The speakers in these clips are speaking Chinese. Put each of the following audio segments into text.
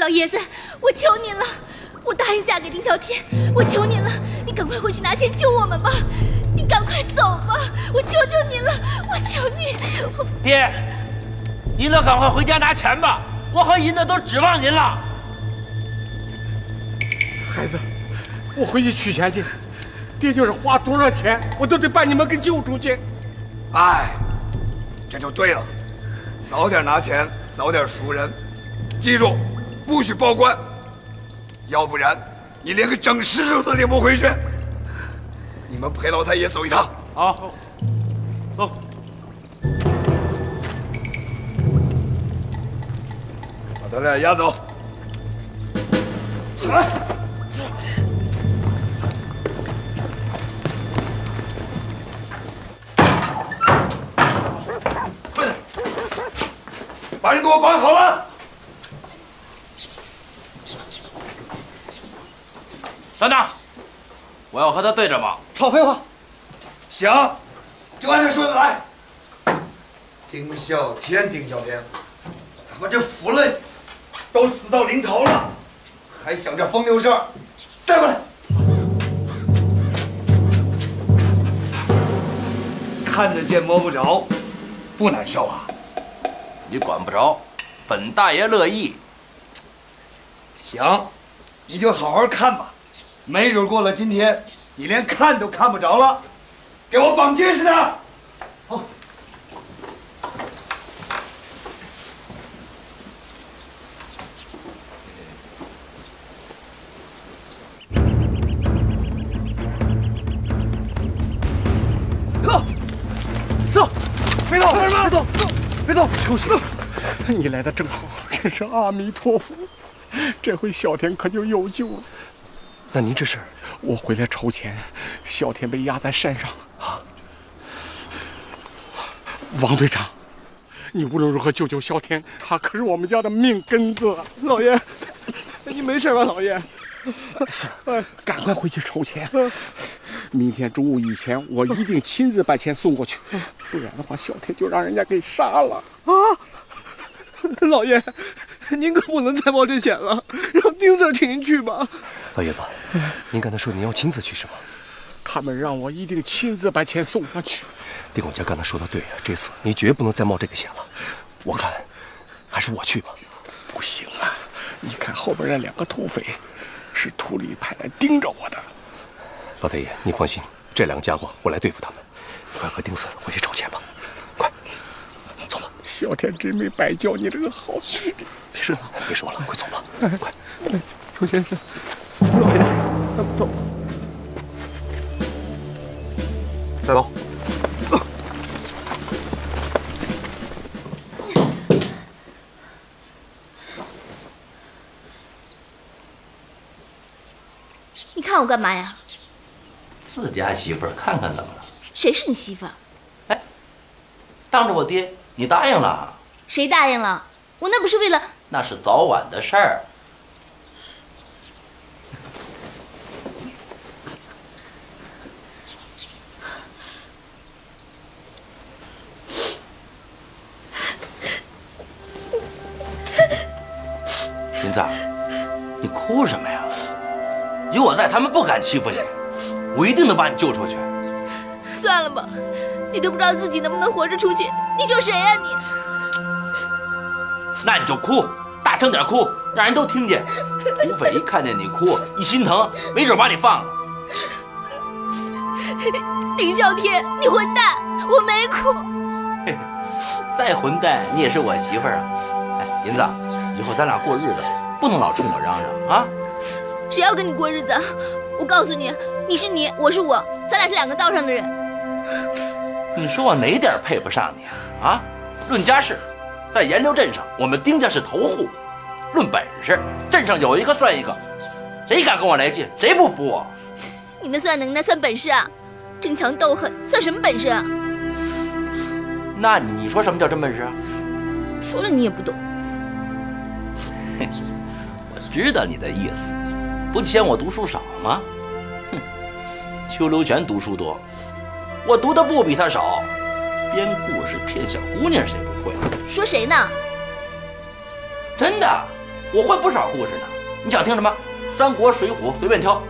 老爷子，我求您了，我答应嫁给丁啸天，我求您了，你赶快回去拿钱救我们吧！你赶快走吧，我求求您了，我求你！爹，您俩赶快回家拿钱吧，我和银子都指望您了。孩子，我回去取钱去。爹就是花多少钱，我都得把你们给救出去。哎，这就对了，早点拿钱，早点赎人。记住，不许报官，要不然你连个整尸首都领不回去。你们陪老太爷走一趟。好，走。把他俩押走。起来。快点，把人给我绑好了。等等，我要和他对着骂。少废话。行，就按他说的来。丁啸天，丁啸天，他妈这腐类，都死到临头了，还想着风流事儿，带过来。看得见摸不着，不难受啊？你管不着，本大爷乐意。行，你就好好看吧。没准过了今天，你连看都看不着了。给我绑结实点。好。别动！走！别动！干什么？别动！别动！休息。你来的正好，真是阿弥陀佛。这回小田可就有救了。那您这是？我回来筹钱，小天被压在山上啊！王队长，你无论如何救救小天，他可是我们家的命根子。老爷，你没事吧？老爷，哎，赶快回去筹钱。明天中午以前，我一定亲自把钱送过去，不然的话，小天就让人家给杀了啊！老爷，您可不能再冒这险了，让丁 Sir 替您去吧。老爷子，您刚才说您要亲自去是吗？他们让我一定亲自把钱送上去。丁管家刚才说的对，这次你绝不能再冒这个险了。我看，还是我去吧。不行啊！你看后边那两个土匪，是土里派来盯着我的。老太爷，你放心，这两个家伙我来对付他们。快和丁 Sir 回去筹钱吧，快，走吧。小天真没白教你这个好兄弟。别说了，别说了，快走吧，快。刘先生。走。再走。你看我干嘛呀？自家媳妇儿，看看怎么了？谁是你媳妇儿？哎，当着我爹，你答应了？谁答应了？我那不是为了……那是早晚的事儿。哭什么呀？有我在，他们不敢欺负你，我一定能把你救出去。算了吧，你都不知道自己能不能活着出去，你救谁呀你？那你就哭，大声点哭，让人都听见。土匪一看见你哭，一心疼，没准把你放了。丁啸天，你混蛋！我没哭。再混蛋，你也是我媳妇儿啊！哎，银子，以后咱俩过日子，不能老冲我嚷嚷啊！谁要跟你过日子？我告诉你，你是你，我是我，咱俩是两个道上的人。你说我哪点配不上你啊？论家世，在延州镇上，我们丁家是头户；论本事，镇上有一个算一个。谁敢跟我来劲？谁不服我？你那算能耐，算本事啊？争强斗狠，算什么本事啊？那你说什么叫真本事啊？说了你也不懂。我知道你的意思，不嫌我读书少吗？哼，邱留全读书多，我读的不比他少。编故事骗小姑娘，谁不会？说谁呢？真的，我会不少故事呢。你想听什么？三国、水浒随便挑。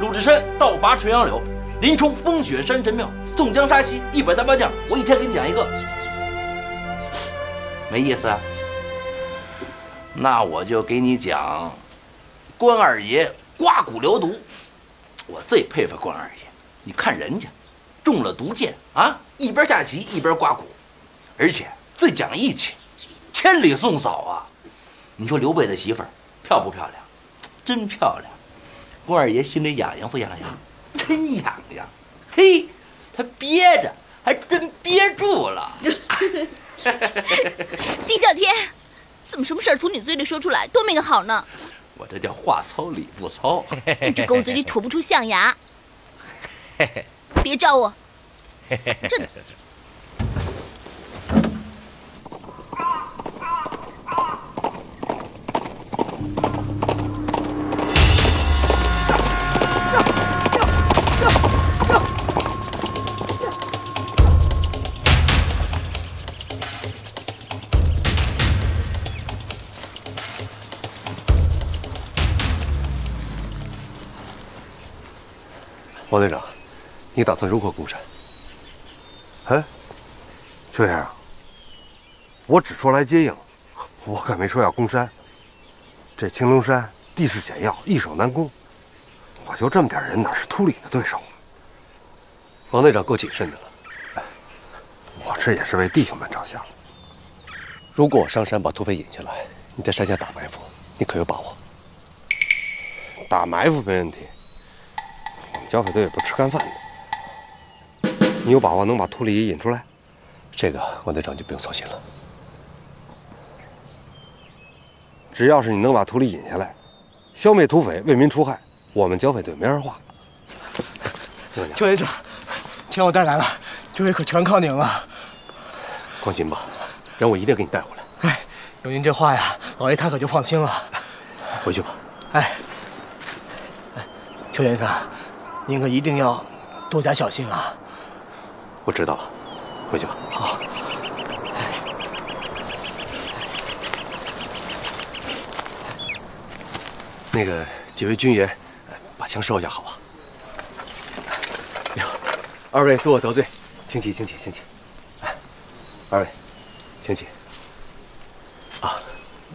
鲁智深倒拔垂杨柳，林冲风雪山神庙，宋江杀西一百单八将，我一天给你讲一个，没意思啊？那我就给你讲关二爷刮骨疗毒。我最佩服关二爷，你看人家中了毒箭啊，一边下棋一边刮骨，而且最讲义气，千里送嫂啊！你说刘备的媳妇儿漂不漂亮？真漂亮。关二爷心里痒痒不痒痒？真痒痒。嘿，他憋着，还真憋住了。丁小天，怎么什么事儿从你嘴里说出来都没个好呢？我这叫话糙理不糙。你这狗嘴里吐不出象牙。别招我，真的。你打算如何攻山？哎，邱先生，我只说来接应，我可没说要攻山。这青龙山地势险要，易守难攻，我就这么点人，哪是秃李的对手？王队长够谨慎的了。我这也是为弟兄们着想。如果我上山把土匪引下来，你在山下打埋伏，你可有把握？打埋伏没问题。剿匪队也不吃干饭的，你有把握能把秃李引出来？这个王队长就不用操心了。只要是你能把秃李引下来，消灭土匪，为民除害，我们剿匪队没二话。邱连长，钱我带来了，这回可全靠您了。放心吧，人我一定给你带回来。哎，有您这话呀，老爷他可就放心了。回去吧。哎，哎，邱先生。您可一定要多加小心啊！我知道了，回去吧。好。那个几位军爷，把枪收一下，好吧？哟，二位多我得罪，请起，请起，请起。二位，请起。啊，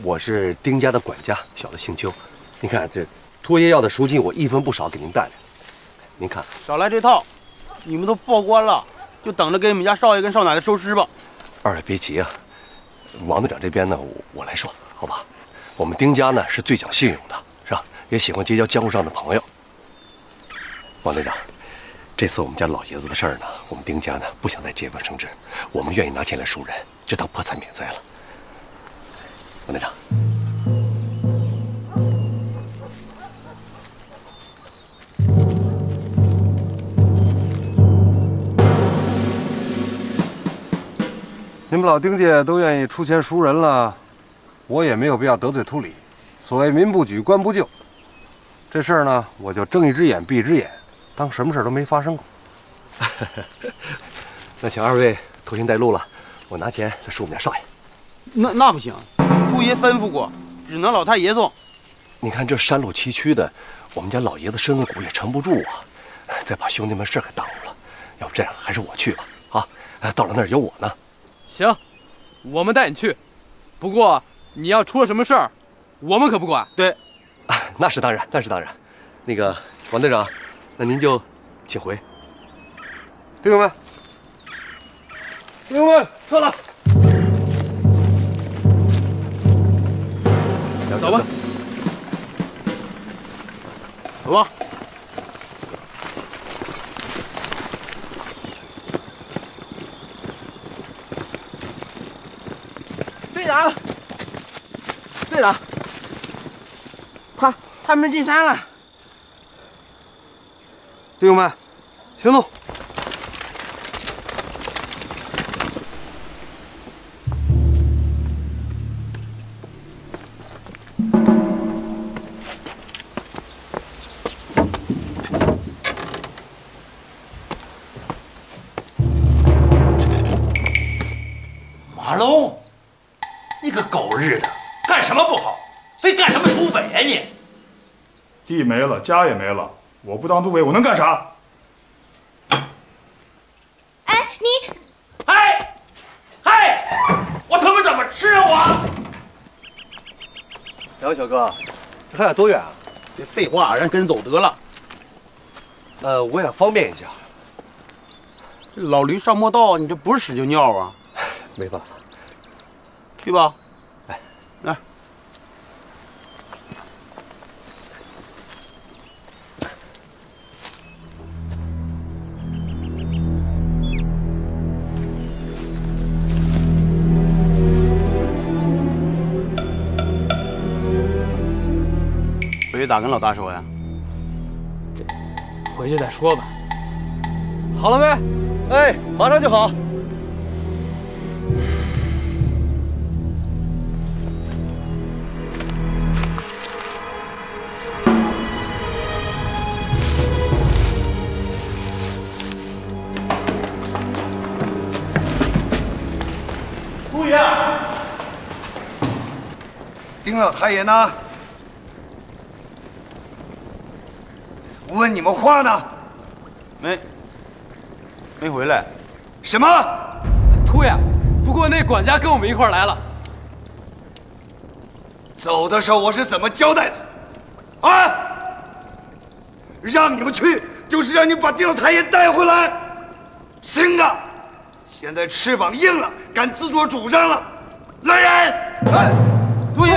我是丁家的管家，小的姓邱。您看这托爷要的赎金，我一分不少给您带来。您看，少来这套！你们都报官了，就等着给你们家少爷跟少奶奶收尸吧。二位别急啊，王队长这边呢，我来说，好吧？我们丁家呢是最讲信用的，是吧？也喜欢结交江湖上的朋友。王队长，这次我们家老爷子的事儿呢，我们丁家呢不想再节外生枝，我们愿意拿钱来赎人，就当破财免灾了。王队长。你们老丁家都愿意出钱赎人了，我也没有必要得罪秃李。所谓民不举，官不究，这事儿呢，我就睁一只眼闭一只眼，当什么事儿都没发生过。那请二位拖行带路了，我拿钱来赎我们家少爷。那那不行，姑爷吩咐过，只能老太爷送。你看这山路崎岖的，我们家老爷子身子骨也撑不住啊，再把兄弟们事儿给耽误了。要不这样，还是我去吧。啊，到了那儿有我呢。行，我们带你去。不过你要出了什么事儿，我们可不管。对，那是当然，那是当然。那个王队长，那您就请回。弟兄们，弟兄们，撤了，走吧，走吧。长，队长，他他们进山了。弟兄们，行动！地没了，家也没了，我不当土匪，我能干啥？哎，你，哎，哎，我他妈怎么吃啊我？两位小哥，这还有多远啊？别废话，让跟人走得了。呃，我想方便一下。老驴上磨道，你这不是屎就尿啊？没办法，去吧。咋跟老大说呀？回去再说吧。好了没？哎，马上就好。杜爷，丁老太爷呢？你们话呢？没，没回来。什么？秃爷，不过那管家跟我们一块儿来了。走的时候我是怎么交代的？啊！让你们去，就是让你把丁老太爷带回来。行啊！现在翅膀硬了，敢自作主张了。来人！哎，秃爷，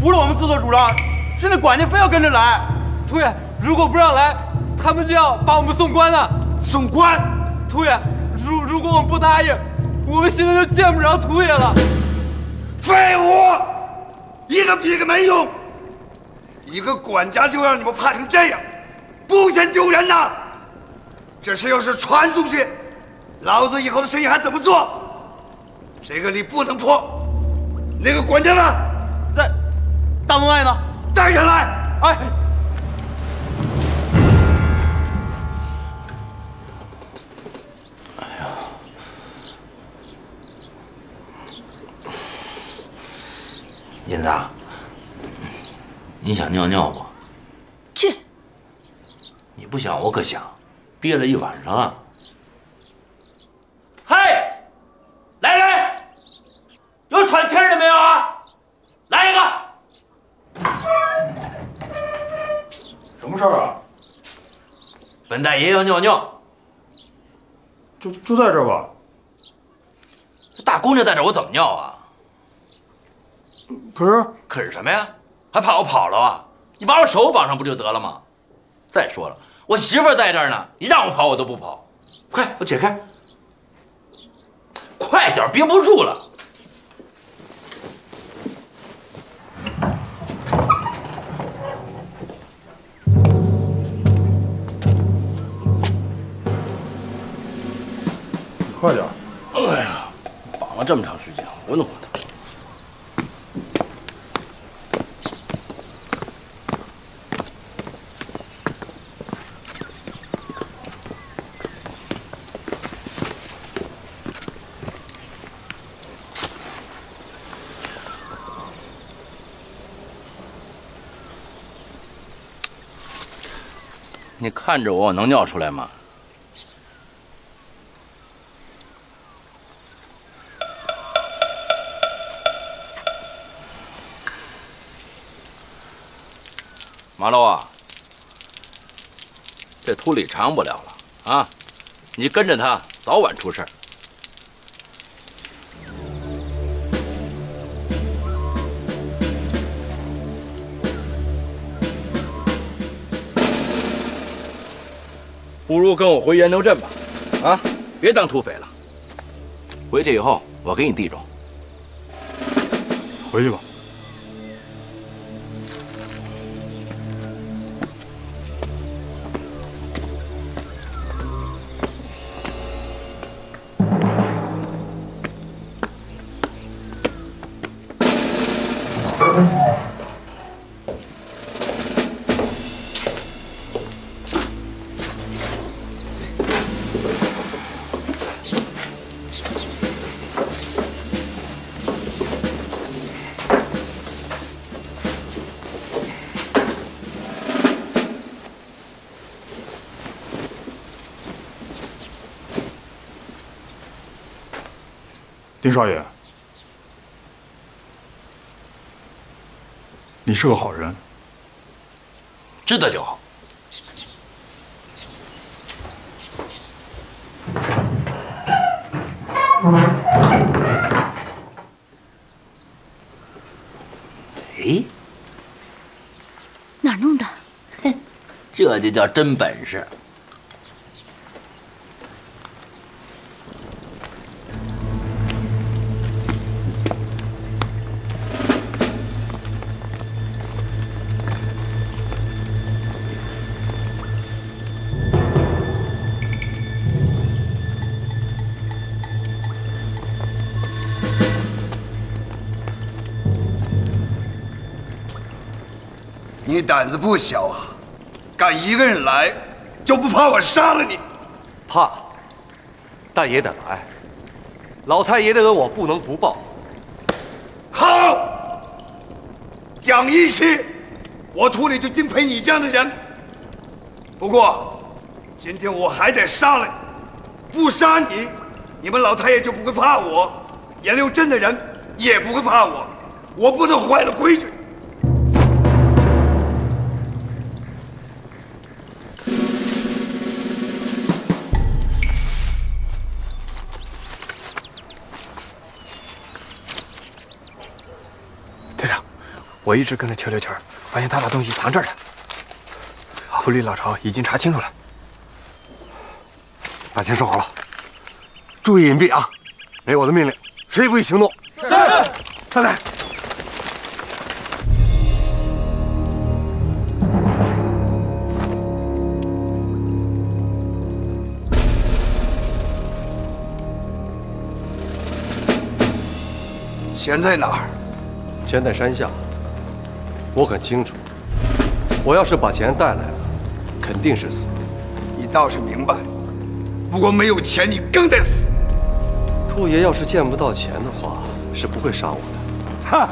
不是我们自作主张，是那管家非要跟着来。秃爷，如果不让来，他们就要把我们送官了。送官？土爷，如如果我们不答应，我们现在就见不着土爷了。废物！一个比一个没用。一个管家就让你们怕成这样，不嫌丢人呐？这事要是传出去，老子以后的生意还怎么做？这个理不能破。那个管家呢？在大门外呢。带上来。哎。银子，你想尿尿不？去。你不想，我可想。憋了一晚上啊。嘿，来人，有喘气的没有啊？来一个。什么事儿啊？本大爷要尿尿。就就在这儿吧。大姑娘在这儿，我怎么尿啊？可是，可是什么呀？还怕我跑了啊？你把我手绑上不就得了吗？再说了，我媳妇在这儿呢，你让我跑我都不跑。快，我解开，快点，憋不住了。快点！哎呀，绑了这么长时间，活动活你看着我，我能尿出来吗？马楼啊，这秃里长不了了啊！你跟着他，早晚出事儿。不如跟我回岩头镇吧，啊，别当土匪了。回去以后，我给你地种。回去吧。丁少爷，你是个好人，知道就好。哎，哪儿弄的？哼这就叫真本事。胆子不小啊，敢一个人来，就不怕我杀了你？怕，但也得来。老太爷的恩我不能不报。好，讲义气，我土里就敬佩你这样的人。不过，今天我还得杀了你，不杀你，你们老太爷就不会怕我，延六镇的人也不会怕我，我不能坏了规矩。我一直跟着邱六全，发现他把东西藏这儿了。普里老巢已经查清楚了。把钱收好了，注意隐蔽啊！没我的命令，谁也不许行动。是。再来。钱在哪儿？钱在山下。我很清楚，我要是把钱带来了，肯定是死。你倒是明白。不过没有钱，你更得死。兔爷要是见不到钱的话，是不会杀我的。哼！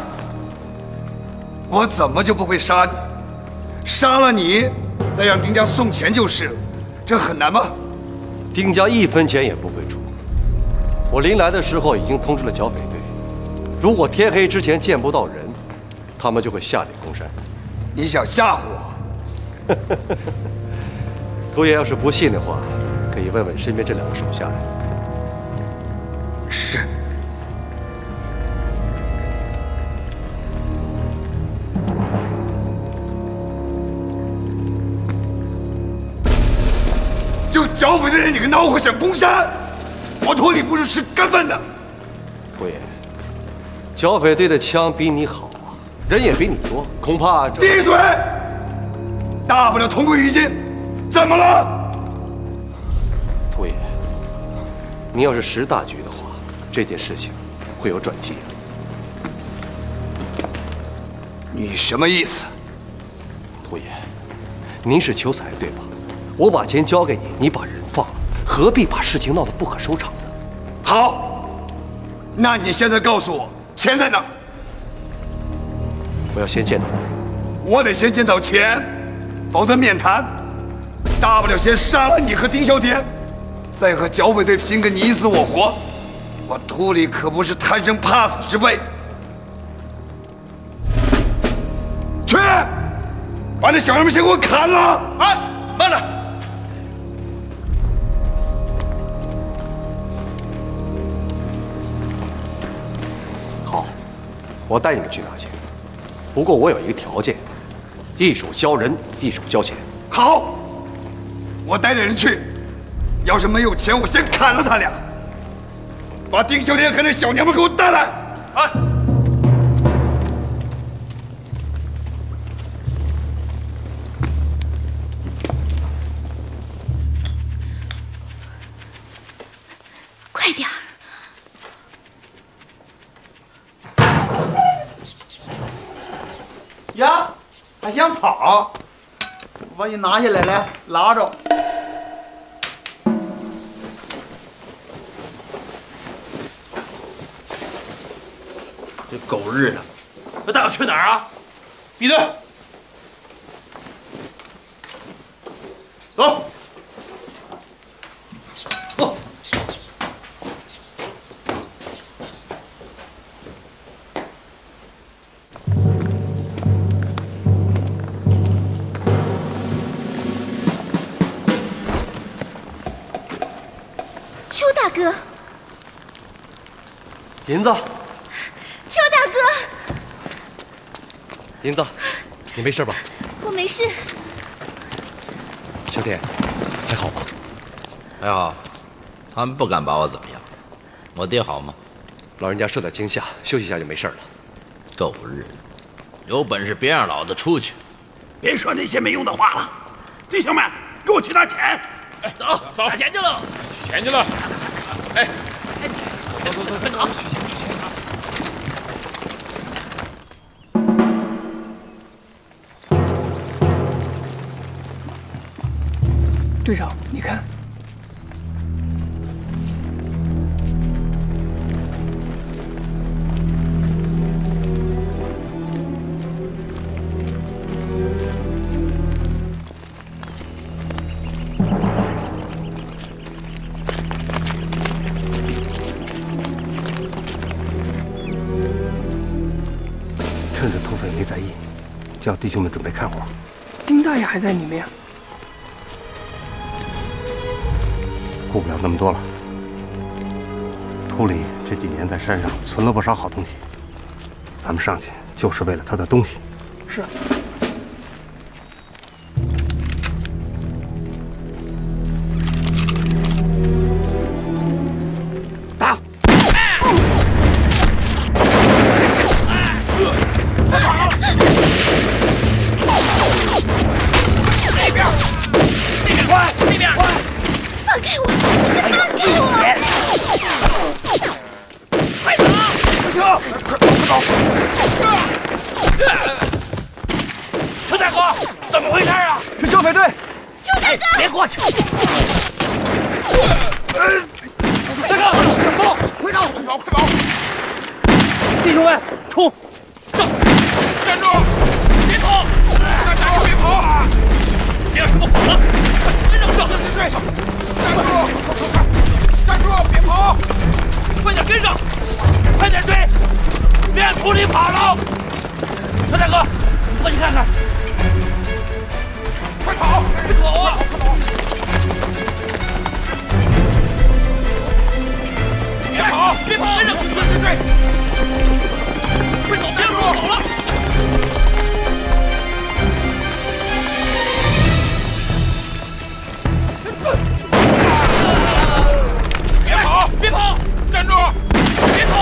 我怎么就不会杀你？杀了你，再让丁家送钱就是了。这很难吗？丁家一分钱也不会出。我临来的时候已经通知了剿匪队，如果天黑之前见不到人，他们就会下令攻山。你想吓唬我？兔爷要是不信的话，可以问问身边这两个手下人。是。就剿匪的人，你个孬货想攻山？我托你不是吃干饭的。兔爷，剿匪队的枪比你好啊，人也比你多，恐怕这……闭嘴！大不了同归于尽，怎么了？秃爷，你要是识大局的话，这件事情会有转机。你什么意思？秃爷，您是求财对吧？我把钱交给你，你把人放了，何必把事情闹得不可收场呢？好，那你现在告诉我钱在哪儿？我要先见到你。我得先见到钱，否则免谈。大不了先杀了你和丁小天，再和剿匪队拼个你死我活。我秃里可不是贪生怕死之辈。去，把那小样们先给我砍了！哎，慢着。好，我带你们去拿钱。不过我有一个条件，一手交人，一手交钱。好，我带着人去。要是没有钱，我先砍了他俩。把丁啸天和那小娘们给我带来。哎。香草？我把你拿下来，来拿着。这狗日的，那带我去哪儿啊？闭嘴！走。银子，邱大哥，银子，你没事吧？我没事。小天，还好吧？还好，他们不敢把我怎么样。我爹好吗？老人家受点惊吓，休息一下就没事了。狗日的，有本事别让老子出去！别说那些没用的话了，弟兄们，给我去拿钱！哎，走走，拿钱去了，取钱去了。哎，走走走走走，取钱队长，你看，趁着土匪没在意，叫弟兄们准备开火。丁大爷还在里面。那么多了。秃李这几年在山上存了不少好东西，咱们上去就是为了他的东西。是。怎么回事啊？是剿匪队！邱大哥，别过去！大哥，走，快跑！快跑！快跑！弟兄们，冲！走！站住！别跑！站住！别跑！别让他们跑了！快，跟上！上！追上！站住！站住！别跑！快点跟上！快点追！别让秃里跑了！邱大哥，你过去看看。快跑！跑啊！别跑！别跑！跟上！追追追！快走！别跑！了！别跑！别跑！站住！别跑！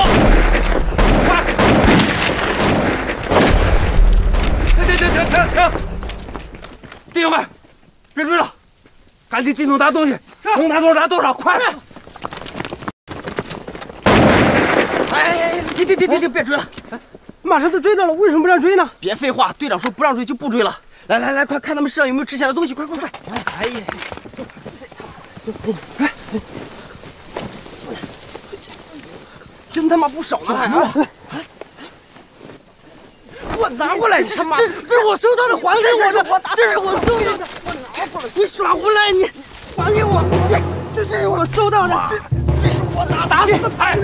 停停停停停停！弟兄们，别追了，赶紧进洞拿东西，能拿多少拿多少，快！哎哎哎！停停停停停！别追了，马上就追到了，为什么不让追呢？别废话，队长说不让追就不追了。来来来，快看他们身上有没有值钱的东西，快快快！哎呀，哎，真他妈不少呢，还！我拿过来，他妈，这这是我收到的，还给我的，这是我收到的，我拿过来，你耍无赖，你还给我，这这是我收到的，这这是我拿打死的牌，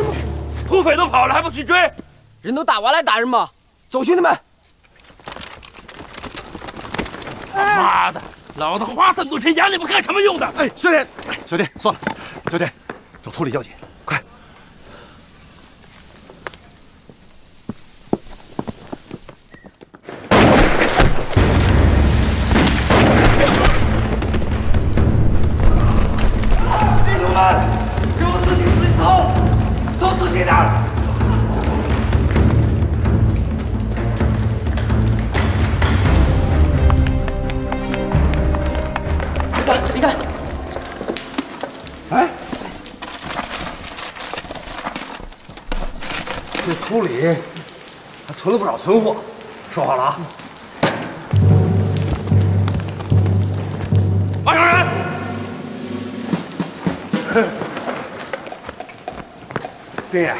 土匪都跑了还不去追？人都打完了打人吗？走，兄弟们！妈的，老子花这么多钱养你们干什么用的？哎，兄弟，兄弟，算了，兄弟，找秃里要紧，存货，说好了啊！马上人，丁爷，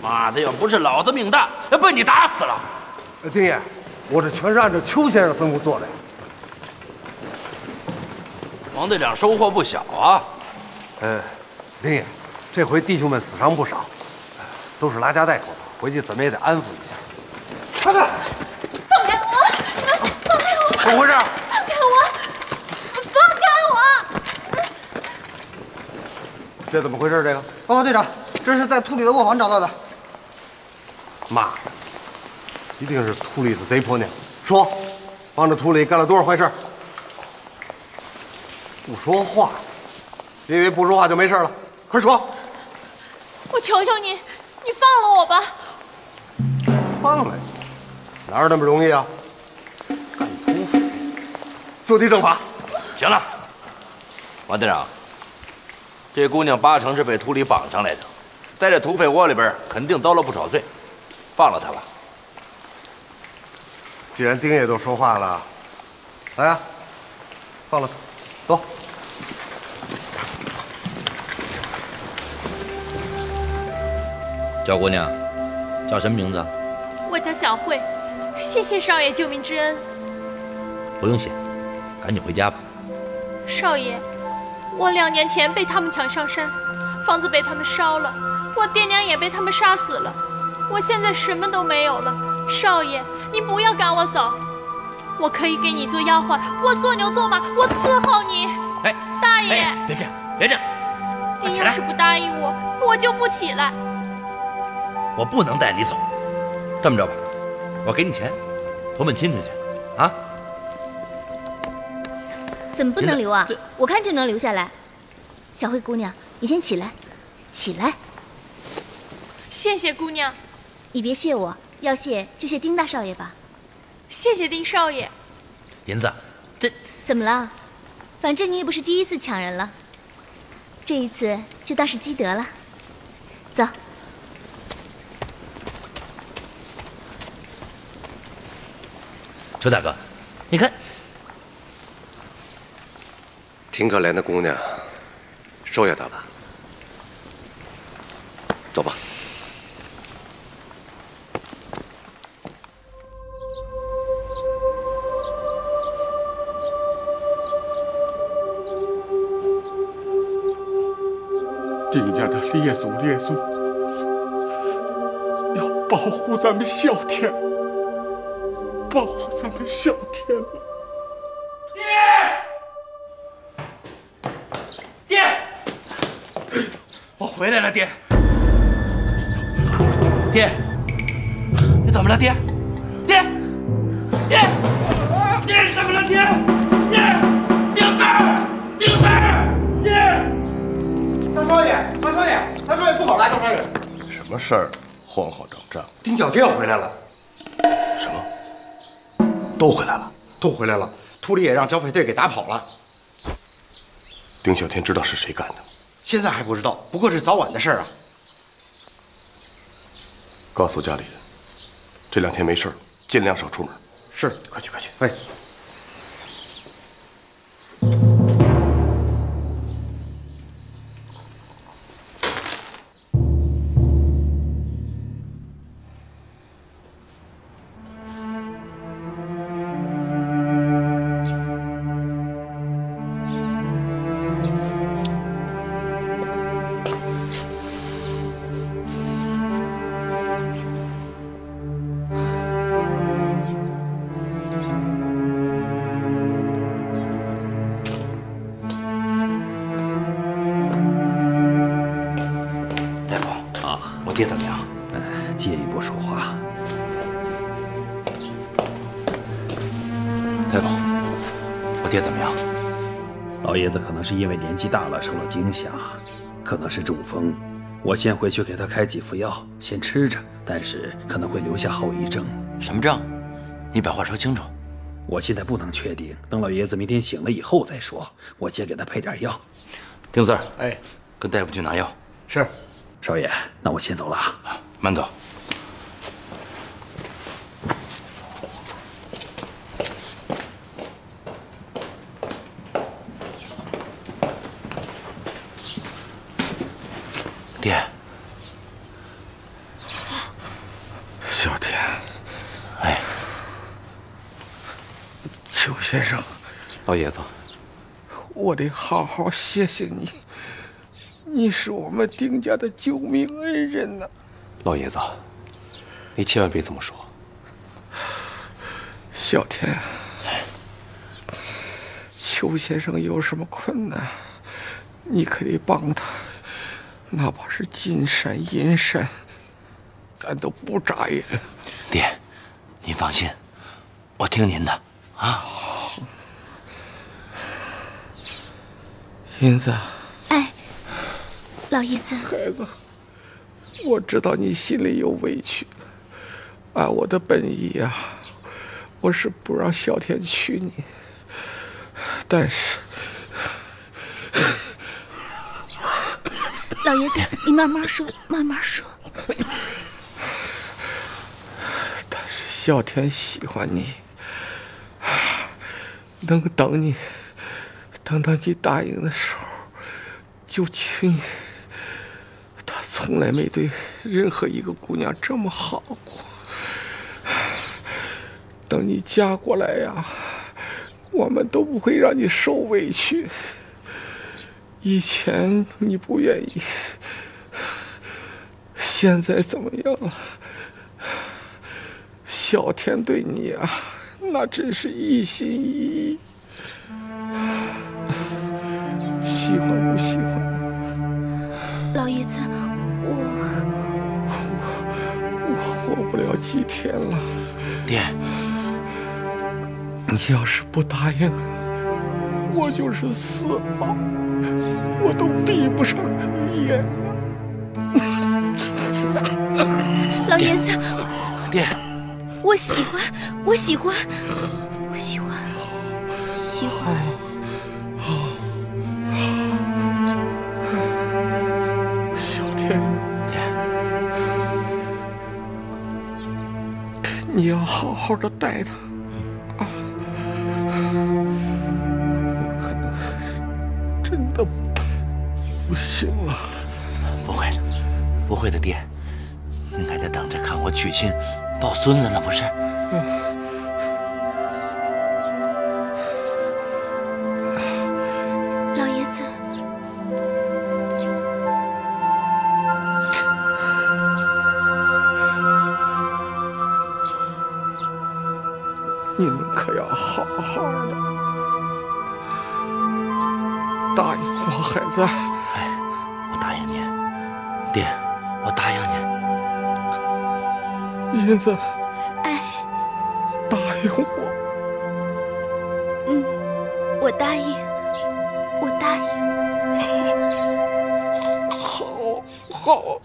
妈的，要不是老子命大，要被你打死了。呃丁爷，我这全是按照邱先生吩咐做的呀。王队长收获不小啊！呃，丁爷，这回弟兄们死伤不少，都是拉家带口的，回去怎么也得安抚一下。看看，放开我！放开我！怎么回事？放开我！放开我！这怎么回事？这个报告队长，这是在秃里的卧房找到的。妈的，一定是秃里的贼婆娘。说，帮着秃里干了多少坏事？不说话，别以为不说话就没事了，快说！我求求你，你放了我吧！放了你？哪有那么容易啊？干土匪，就地正法。行了，王队长，这姑娘八成是被秃里绑上来的，在这土匪窝里边肯定遭了不少罪，放了她吧。既然丁爷都说话了，来呀，放了她，走。小姑娘，叫什么名字？我叫小慧，谢谢少爷救命之恩。不用谢，赶紧回家吧。少爷，我两年前被他们抢上山，房子被他们烧了，我爹娘也被他们杀死了，我现在什么都没有了。少爷，你不要赶我走，我可以给你做丫鬟，我做牛做马，我伺候你。哎，大爷，别这样，别这样，你要是不答应我，我就不起来。我不能带你走，这么着吧，我给你钱，投奔亲戚去，啊？怎么不能留啊？我看就能留下来。小慧姑娘，你先起来，起来。谢谢姑娘，你别谢我，要谢就谢丁大少爷吧。谢谢丁少爷。银子，这怎么了？反正你也不是第一次抢人了，这一次就当是积德了。走。周大哥，你看，挺可怜的姑娘，收下她吧。走吧。丁家的列祖列宗要保护咱们孝天。保护咱们孝田了，爹，爹，我回来了，爹，爹，你怎么了，爹，爹，爹，爹怎么了，爹，爹，丁三儿，丁三儿，爹，大少爷，大少爷，大少爷不好了，大少爷，什么事儿？慌慌张张，丁小天回来了。什么都回来了，都回来了。秃里也让剿匪队给打跑了。丁小天知道是谁干的，现在还不知道，不过是早晚的事儿啊。告诉家里人，这两天没事尽量少出门。是，快去，快去。哎。是因为年纪大了受了惊吓，可能是中风。我先回去给他开几副药，先吃着，但是可能会留下后遗症。什么症？你把话说清楚。我现在不能确定，等老爷子明天醒了以后再说。我先给他配点药。丁四儿，哎，跟大夫去拿药。是，少爷，那我先走了。慢走。老爷子，我得好好谢谢你，你是我们丁家的救命恩人呐。老爷子，你千万别这么说。小天，邱先生有什么困难，你可得帮他，哪怕是金山银山，咱都不眨眼。爹，您放心，我听您的啊。银子，哎，老爷子，孩子，我知道你心里有委屈。按我的本意啊，我是不让小天娶你，但是，老爷子，你慢慢说，慢慢说。但是小天喜欢你，能等你，等到你答应的时候就娶你。他从来没对任何一个姑娘这么好过。等你嫁过来呀，我们都不会让你受委屈。以前你不愿意，现在怎么样了？小天对你啊，那真是一心一意。喜欢不喜欢？老爷子，我我我活不了几天了。爹。你要是不答应，我就是死了，我都闭不上眼。老爷子，爹，我喜欢，我喜欢，我喜欢，好好的待他。不行了，不会的，不会的，爹，您还得等着看我娶亲、抱孙子呢，不是？我，答应你。爹，我答应你。银子，哎，答应我。嗯，我答应，我答应。好，好。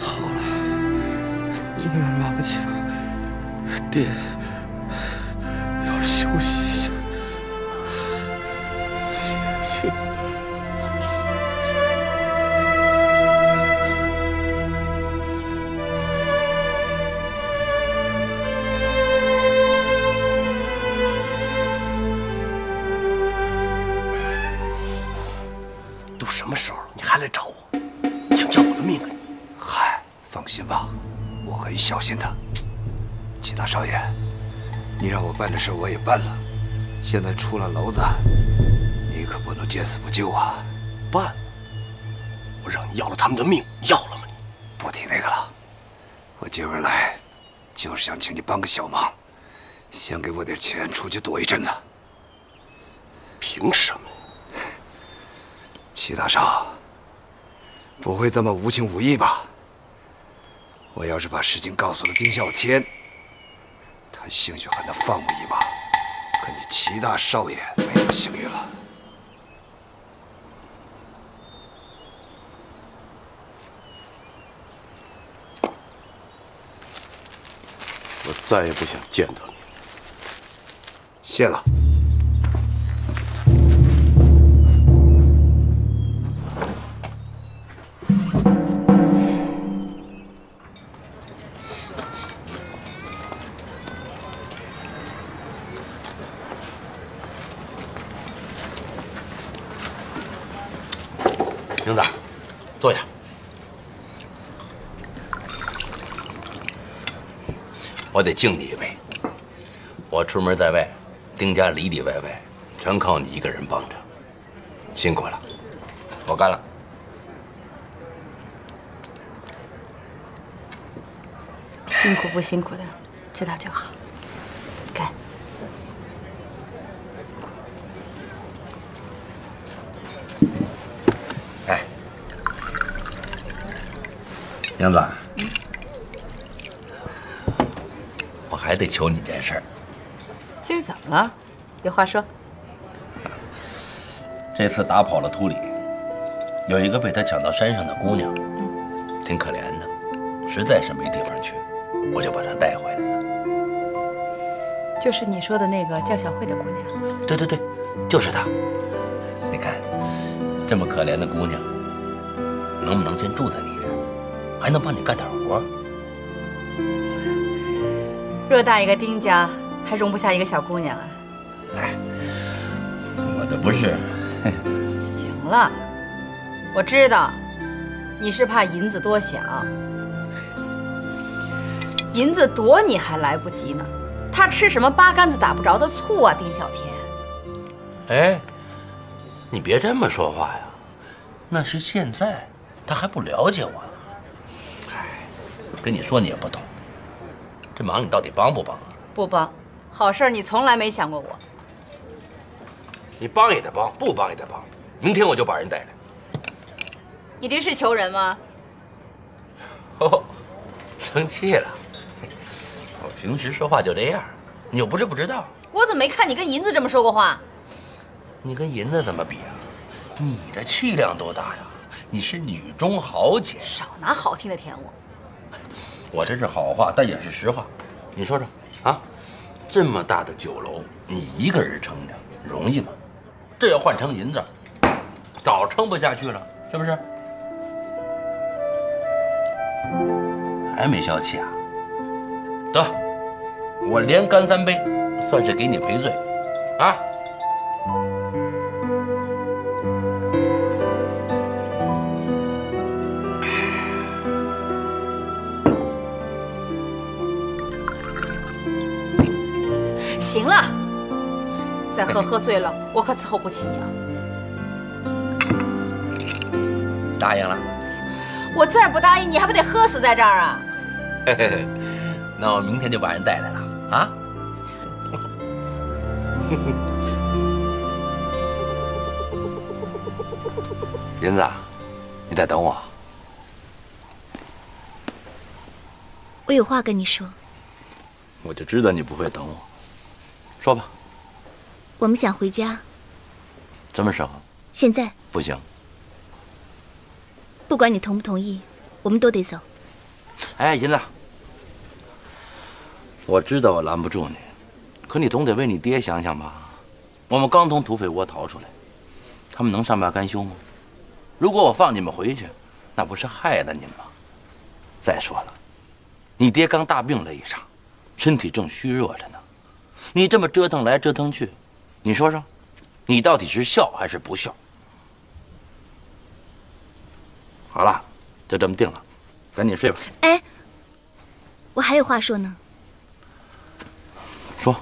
好了，你们忙去吧，爹你让我办的事我也办了，现在出了篓子，你可不能见死不救啊！办？我让你要了他们的命，要了吗？你不提那个了。我今儿来，就是想请你帮个小忙，先给我点钱，出去躲一阵子。凭什么？齐大少，不会这么无情无义吧？我要是把事情告诉了丁啸天，他兴许还能放我一马。可你齐大少爷没那么幸运了。我再也不想见到你。谢了。我得敬你一杯。我出门在外丁家里里外外全靠你一个人帮着。辛苦了我干了。辛苦不辛苦的知道就好。干。哎杨子得求你件事儿。今儿怎么了？有话说。这次打跑了秃李，有一个被他抢到山上的姑娘，挺可怜的，实在是没地方去，我就把她带回来了。就是你说的那个叫小慧的姑娘。对对对，就是她。你看，这么可怜的姑娘，能不能先住在你这儿，还能帮你干点活？偌大一个丁家，还容不下一个小姑娘啊？哎，我这不是。行了，我知道，你是怕银子多想。银子躲你还来不及呢，他吃什么八竿子打不着的醋啊，丁小天。哎，你别这么说话呀，那是现在，他还不了解我呢。哎，跟你说你也不懂，这忙你到底帮不帮啊？不帮，好事你从来没想过我。你帮也得帮，不帮也得帮。明天我就把人带来。你这是求人吗？哦，生气了。我平时说话就这样，你又不是不知道。我怎么没看你跟银子这么说过话？你跟银子怎么比啊？你的气量多大呀？你是女中豪杰。少拿好听的舔我。我这是好话，但也是实话。你说说啊，这么大的酒楼，你一个人撑着，容易吗？这要换成银子，早撑不下去了，是不是？还没消气啊？得，我连干三杯，算是给你赔罪，啊！行了，再喝喝醉了，我可伺候不起你啊！答应了。我再不答应，你还不得喝死在这儿啊？嘿嘿嘿，那我明天就把人带来了啊！银子，你在等我。我有话跟你说。我就知道你不会等我，说吧。我们想回家。什么时候？现在。不行。不管你同不同意，我们都得走。哎，银子，我知道我拦不住你，可你总得为你爹想想吧。我们刚从土匪窝逃出来，他们能善罢甘休吗？如果我放你们回去，那不是害了你们吗？再说了，你爹刚大病了一场，身体正虚弱着呢。你这么折腾来折腾去，你说说，你到底是孝还是不孝？好了，就这么定了，赶紧睡吧。哎，我还有话说呢。说。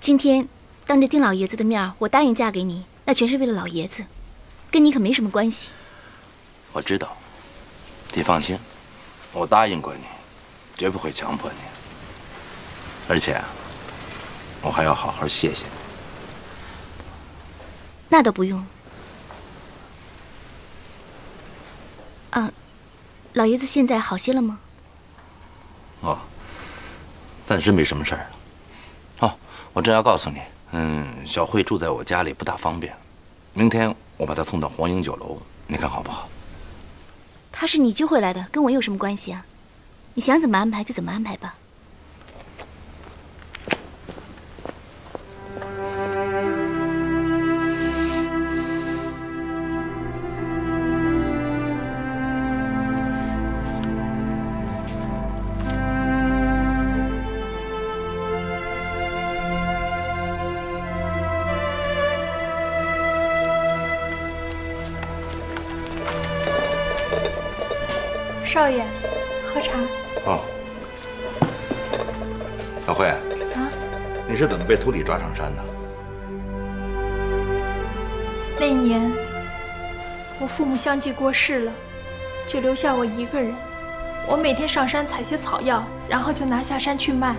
今天当着丁老爷子的面，我答应嫁给你，那全是为了老爷子，跟你可没什么关系。我知道，你放心，我答应过你，绝不会强迫你。而且，我还要好好谢谢你。那倒不用。啊，老爷子现在好些了吗？哦，暂时没什么事儿。哦，我正要告诉你，嗯，小慧住在我家里不大方便，明天我把她送到黄英酒楼，你看好不好？她是你救回来的，跟我有什么关系啊？你想怎么安排就怎么安排吧。秃李抓上山的？那一年，我父母相继过世了，就留下我一个人。我每天上山采些草药，然后就拿下山去卖。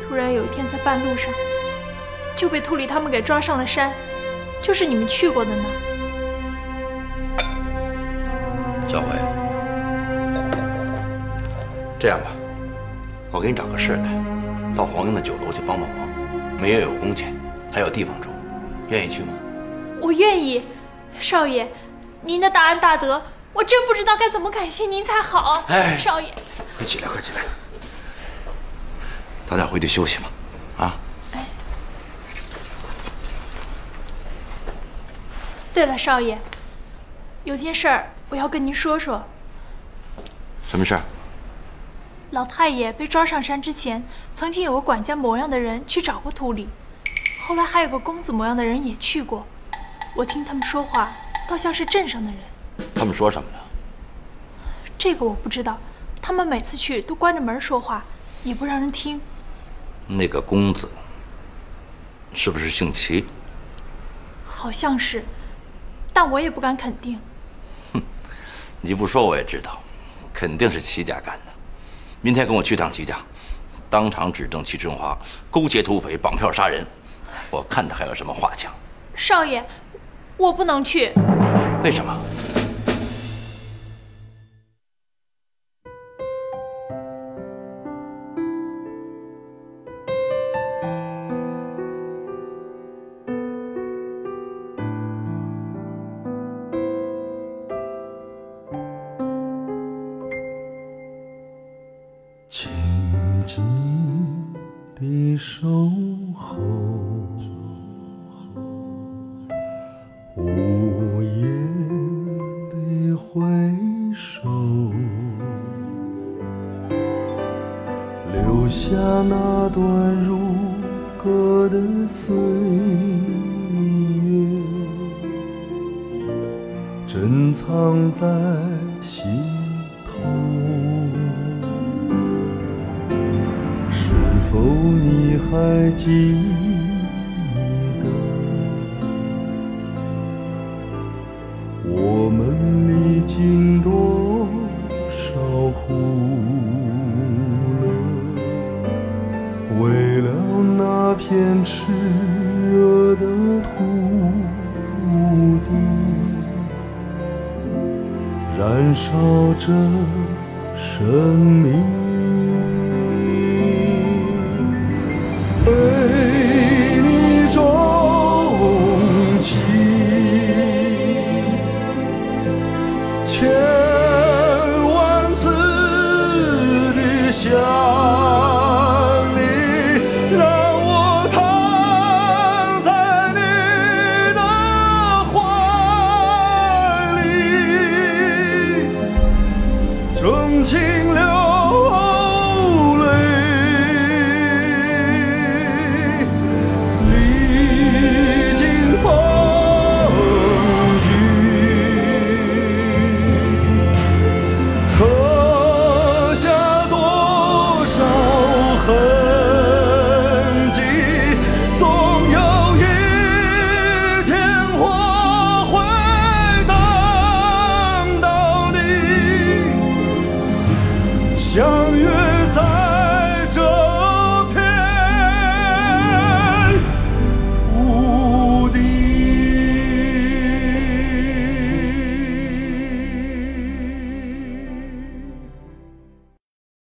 突然有一天在半路上，就被秃李他们给抓上了山，就是你们去过的那儿。小辉，这样吧，我给你找个事干，到黄英的酒楼去帮帮忙，每月有工钱，还有地方住，愿意去吗？我愿意，少爷，您的大恩大德，我真不知道该怎么感谢您才好。哎少爷，快起来，快起来，早点回去休息吧，啊！对了，少爷，有件事儿我要跟您说说。什么事儿？老太爷被抓上山之前，曾经有个管家模样的人去找过秃里，后来还有个公子模样的人也去过。我听他们说话，倒像是镇上的人。他们说什么了？这个我不知道，他们每次去都关着门说话，也不让人听。那个公子是不是姓齐？好像是，但我也不敢肯定。哼你不说我也知道，肯定是齐家干的。明天跟我去趟齐家，当场指证齐春华勾结土匪、绑票杀人，我看他还有什么话讲。少爷，我不能去。为什么？燃烧着生命。